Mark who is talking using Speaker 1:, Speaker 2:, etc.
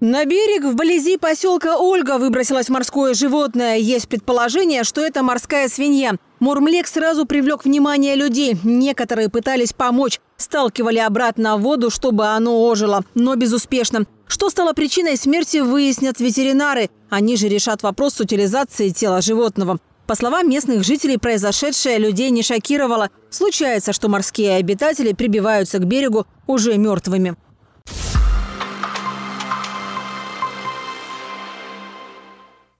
Speaker 1: На берег вблизи поселка Ольга выбросилось морское животное. Есть предположение, что это морская свинья. Мурмлек сразу привлек внимание людей. Некоторые пытались помочь. Сталкивали обратно в воду, чтобы оно ожило, но безуспешно. Что стало причиной смерти, выяснят ветеринары. Они же решат вопрос с утилизацией тела животного. По словам местных жителей, произошедшее людей не шокировало. Случается, что морские обитатели прибиваются к берегу уже мертвыми.